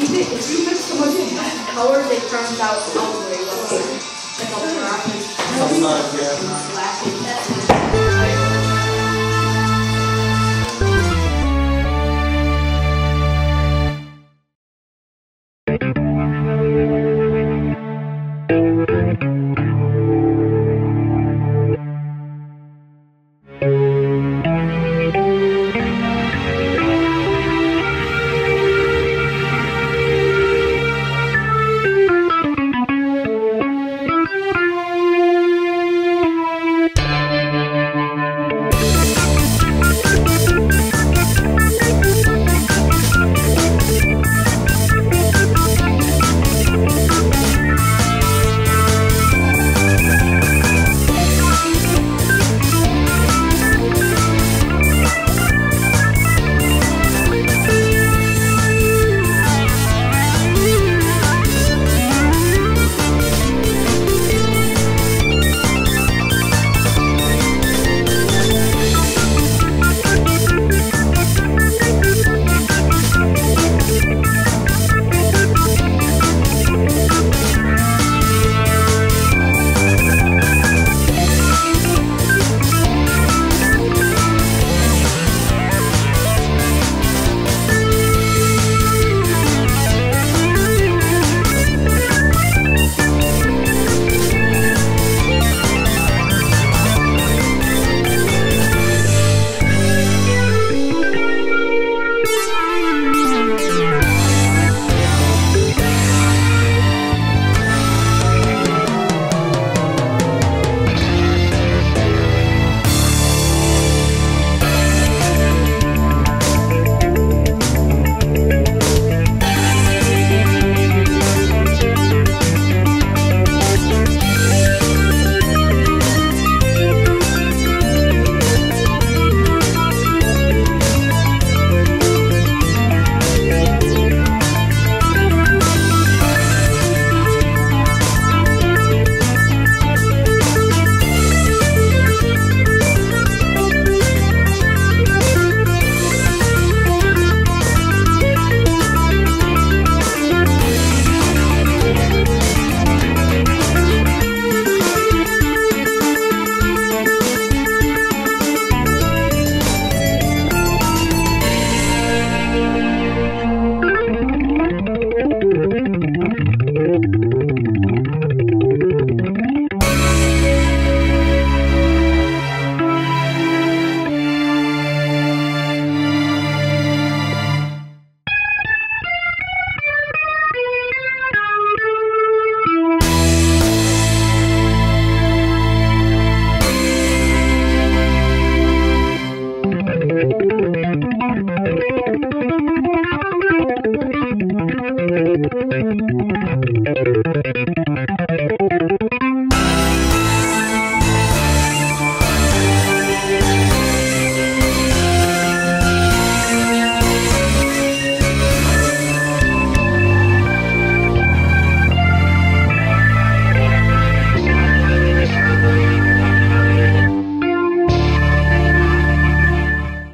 Even if you mix so much colors, it turns out ugly. Like a brownish, Sometimes, yeah.